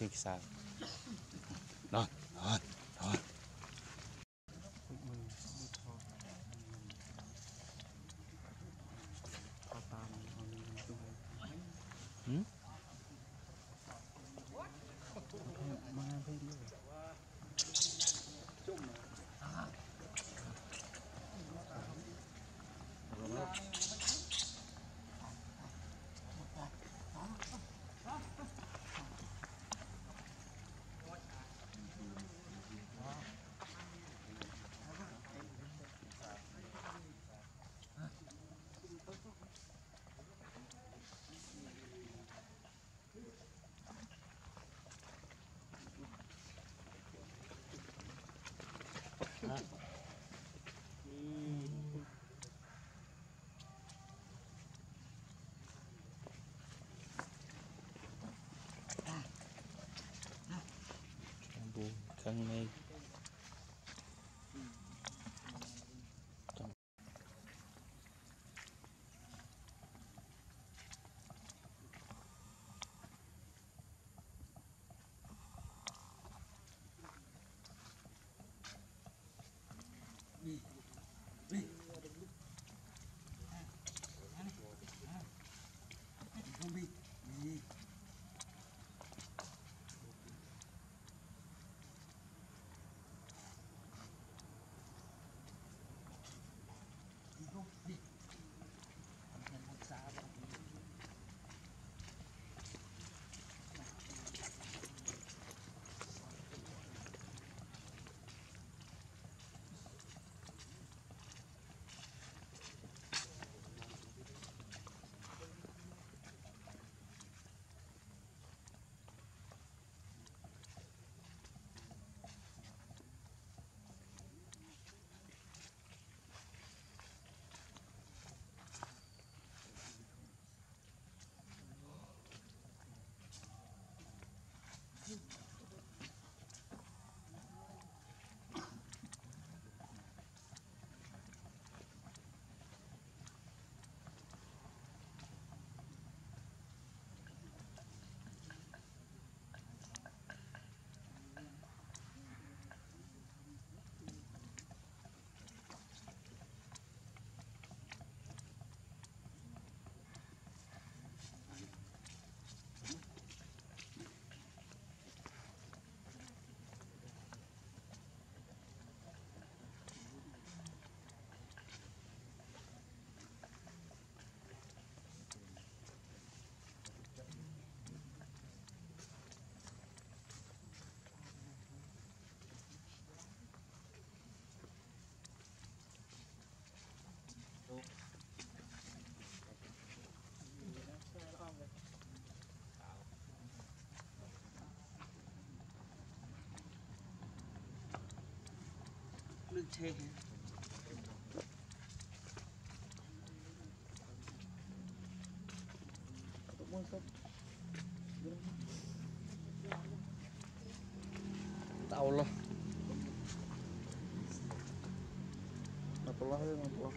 Kick side. Run, run, run. Hmm? kang may taken. Tau loh. Apa lah ya, apa.